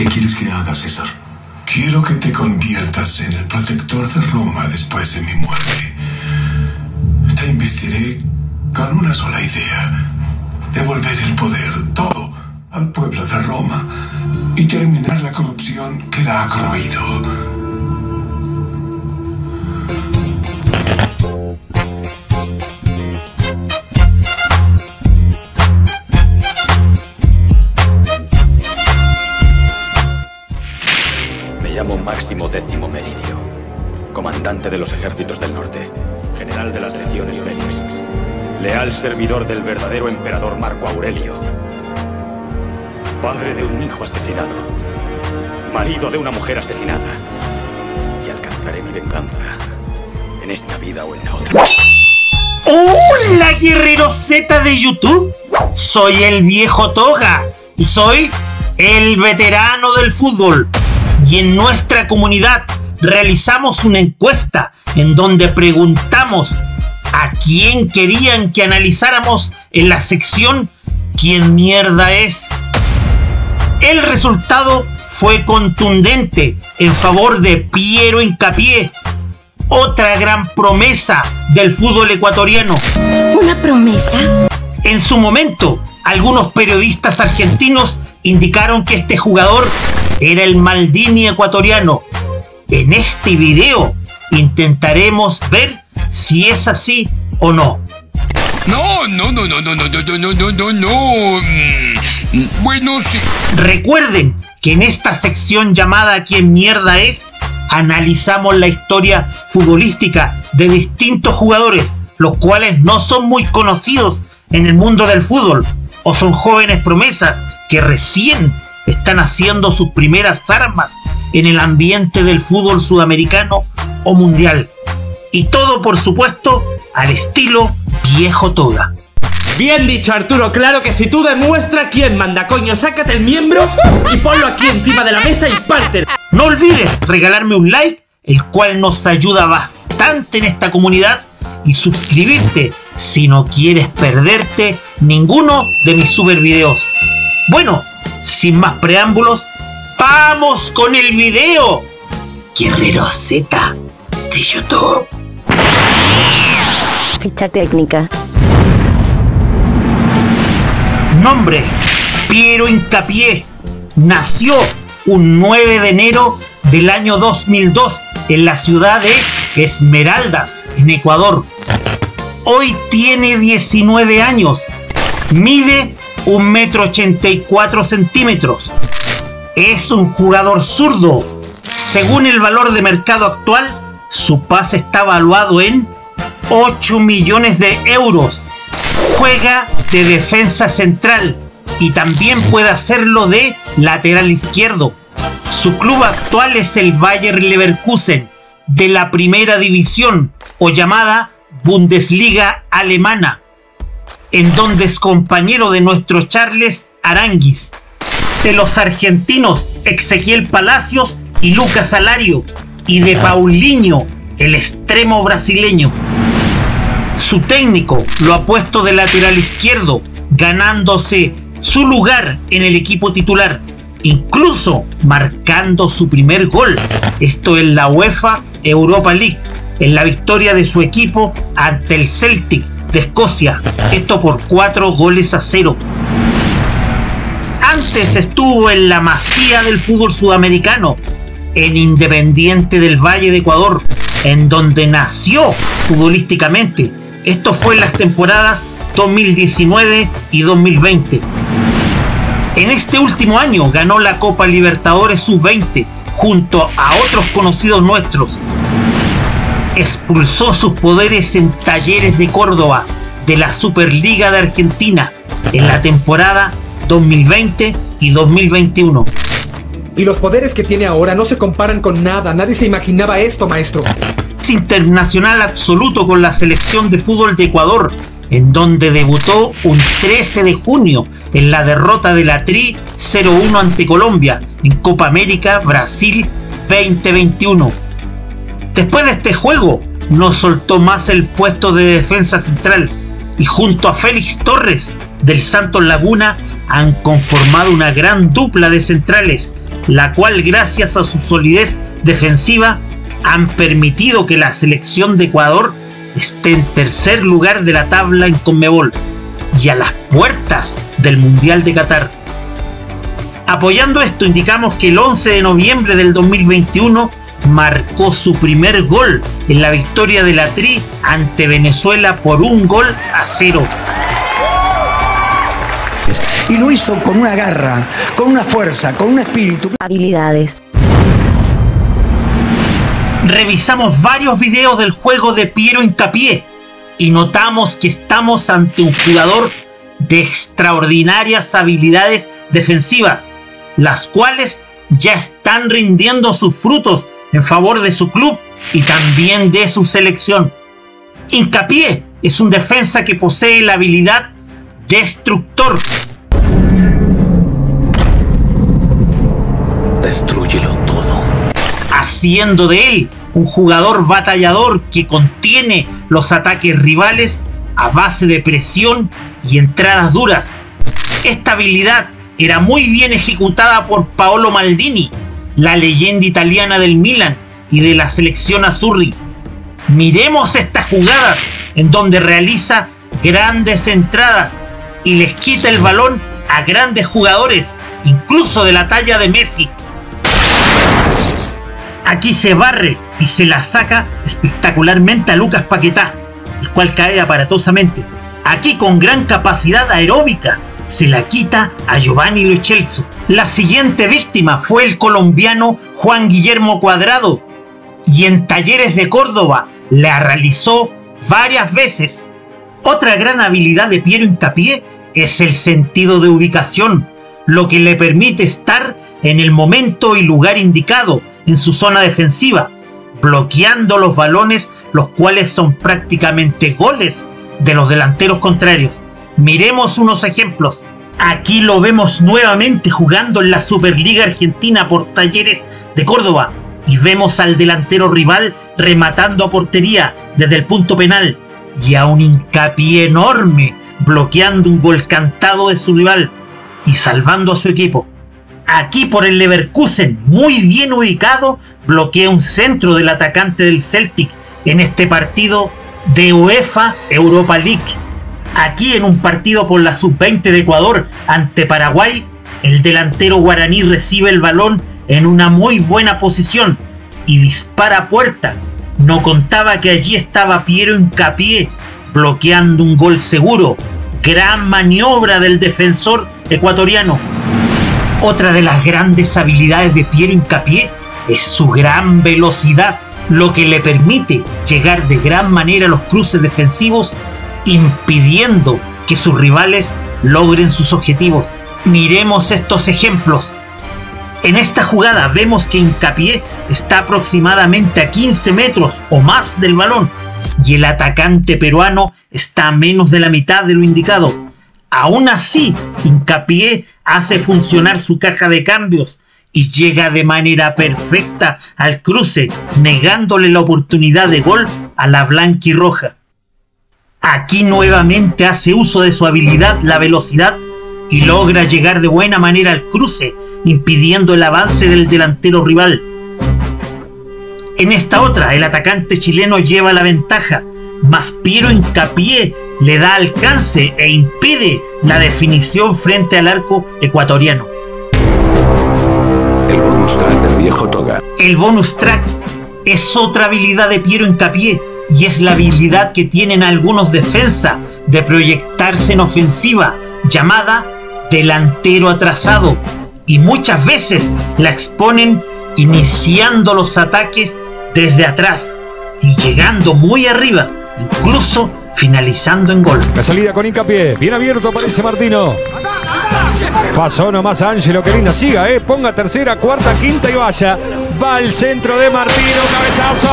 ¿Qué quieres que haga, César? Quiero que te conviertas en el protector de Roma después de mi muerte. Te investiré con una sola idea. Devolver el poder, todo, al pueblo de Roma y terminar la corrupción que la ha corroído. Servidor del verdadero emperador Marco Aurelio, padre de un hijo asesinado, marido de una mujer asesinada, y alcanzaré mi venganza en esta vida o en la otra. ¡Hola, guerrero Z de YouTube! Soy el viejo Toga y soy el veterano del fútbol y en nuestra comunidad realizamos una encuesta en donde preguntamos a quién querían que analizáramos en la sección ¿Quién mierda es? El resultado fue contundente en favor de Piero Incapié, otra gran promesa del fútbol ecuatoriano. ¿Una promesa? En su momento, algunos periodistas argentinos indicaron que este jugador era el Maldini ecuatoriano. En este video intentaremos ver si es así o no. No, no, no, no, no, no, no, no, no, no, no. Bueno, sí. Recuerden que en esta sección llamada ¿Quién mierda es? analizamos la historia futbolística de distintos jugadores, los cuales no son muy conocidos en el mundo del fútbol o son jóvenes promesas que recién están haciendo sus primeras armas en el ambiente del fútbol sudamericano o mundial. Y todo, por supuesto, al estilo viejo toga. Bien dicho, Arturo. Claro que si tú demuestras quién manda, coño, sácate el miembro y ponlo aquí encima de la mesa y parte. No olvides regalarme un like, el cual nos ayuda bastante en esta comunidad, y suscribirte si no quieres perderte ninguno de mis super videos. Bueno, sin más preámbulos, ¡vamos con el video! Guerrero Z de YouTube. Ficha técnica. Nombre: Piero Incapié. Nació un 9 de enero del año 2002 en la ciudad de Esmeraldas, en Ecuador. Hoy tiene 19 años. Mide un metro 84 centímetros. Es un jugador zurdo. Según el valor de mercado actual, su pase está valuado en 8 millones de euros. Juega de defensa central y también puede hacerlo de lateral izquierdo. Su club actual es el Bayer Leverkusen de la primera división o llamada Bundesliga alemana en donde es compañero de nuestro Charles Aranguis, de los argentinos Ezequiel Palacios y Lucas Alario, y de Paulinho, el extremo brasileño. Su técnico lo ha puesto de lateral izquierdo, ganándose su lugar en el equipo titular, incluso marcando su primer gol, esto en la UEFA Europa League, en la victoria de su equipo ante el Celtic de Escocia. Esto por 4 goles a 0. Antes estuvo en la masía del fútbol sudamericano, en Independiente del Valle de Ecuador, en donde nació futbolísticamente. Esto fue en las temporadas 2019 y 2020. En este último año ganó la Copa Libertadores Sub-20 junto a otros conocidos nuestros, expulsó sus poderes en Talleres de Córdoba de la Superliga de Argentina en la temporada 2020 y 2021. Y los poderes que tiene ahora no se comparan con nada. Nadie se imaginaba esto, maestro. Es internacional absoluto con la selección de fútbol de Ecuador, en donde debutó un 13 de junio en la derrota de la Tri 0-1 ante Colombia en Copa América Brasil 2021 Después de este juego, no soltó más el puesto de defensa central y junto a Félix Torres del Santos Laguna han conformado una gran dupla de centrales, la cual gracias a su solidez defensiva han permitido que la selección de Ecuador esté en tercer lugar de la tabla en Conmebol y a las puertas del Mundial de Qatar. Apoyando esto, indicamos que el 11 de noviembre del 2021 marcó su primer gol en la victoria de la Tri ante Venezuela por un gol a cero. Y lo hizo con una garra, con una fuerza, con un espíritu. Habilidades. Revisamos varios videos del juego de Piero Incapié y notamos que estamos ante un jugador de extraordinarias habilidades defensivas, las cuales ya están rindiendo sus frutos en favor de su club y también de su selección. Incapié es un defensa que posee la habilidad destructor. Haciendo de él un jugador batallador que contiene los ataques rivales a base de presión y entradas duras. Esta habilidad era muy bien ejecutada por Paolo Maldini, la leyenda italiana del Milan y de la selección Azzurri. Miremos estas jugadas en donde realiza grandes entradas y les quita el balón a grandes jugadores, incluso de la talla de Messi. Aquí se barre y se la saca espectacularmente a Lucas Paquetá, el cual cae aparatosamente. Aquí con gran capacidad aeróbica se la quita a Giovanni Lo La siguiente víctima fue el colombiano Juan Guillermo Cuadrado y en Talleres de Córdoba la realizó varias veces. Otra gran habilidad de Piero Incapié es el sentido de ubicación, lo que le permite estar en el momento y lugar indicado en su zona defensiva, bloqueando los balones, los cuales son prácticamente goles de los delanteros contrarios. Miremos unos ejemplos. Aquí lo vemos nuevamente jugando en la Superliga Argentina por Talleres de Córdoba y vemos al delantero rival rematando a portería desde el punto penal y a un hincapié enorme bloqueando un gol cantado de su rival y salvando a su equipo. Aquí por el Leverkusen, muy bien ubicado, bloquea un centro del atacante del Celtic en este partido de UEFA Europa League. Aquí en un partido por la sub-20 de Ecuador ante Paraguay, el delantero guaraní recibe el balón en una muy buena posición y dispara puerta. No contaba que allí estaba Piero Incapié bloqueando un gol seguro. Gran maniobra del defensor ecuatoriano. Otra de las grandes habilidades de Piero Incapié es su gran velocidad, lo que le permite llegar de gran manera a los cruces defensivos, impidiendo que sus rivales logren sus objetivos. Miremos estos ejemplos. En esta jugada vemos que Incapié está aproximadamente a 15 metros o más del balón y el atacante peruano está a menos de la mitad de lo indicado. Aún así, Incapié hace funcionar su caja de cambios y llega de manera perfecta al cruce, negándole la oportunidad de gol a la blanquirroja. Aquí nuevamente hace uso de su habilidad, la velocidad, y logra llegar de buena manera al cruce, impidiendo el avance del delantero rival. En esta otra, el atacante chileno lleva la ventaja, mas Piero Incapié le da alcance e impide la definición frente al arco ecuatoriano. El bonus track del viejo Toga. El bonus track es otra habilidad de Piero Incapié y es la habilidad que tienen algunos defensa de proyectarse en ofensiva, llamada delantero atrasado, y muchas veces la exponen iniciando los ataques desde atrás y llegando muy arriba, incluso finalizando en gol. La salida con hincapié, bien abierto aparece Martino. Pasó nomás a Ángelo, que linda siga, eh. Ponga tercera, cuarta, quinta y vaya. Va al centro de Martino, cabezazo.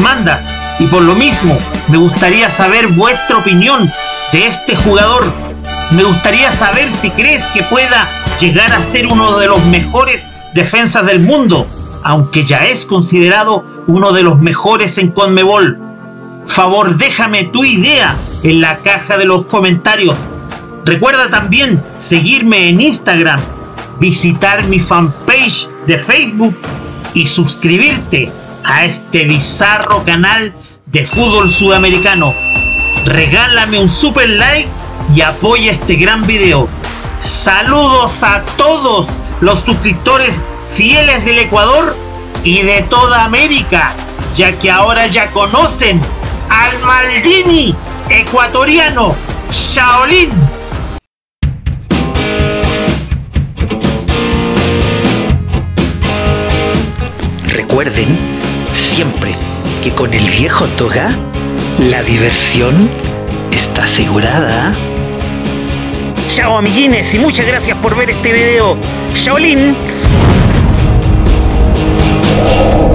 Mandas, y por lo mismo, me gustaría saber vuestra opinión de este jugador. Me gustaría saber si crees que pueda llegar a ser uno de los mejores defensas del mundo, aunque ya es considerado uno de los mejores en Conmebol. favor déjame tu idea en la caja de los comentarios. Recuerda también seguirme en Instagram, visitar mi fanpage de Facebook y suscribirte a este bizarro canal de fútbol sudamericano. Regálame un super like y apoya este gran video. Saludos a todos los suscriptores fieles del Ecuador y de toda América, ya que ahora ya conocen al Maldini ecuatoriano Shaolin. Recuerden siempre que con el viejo Toga la diversión está asegurada. Chao amiguines y muchas gracias por ver este video. Shaolin. Oh.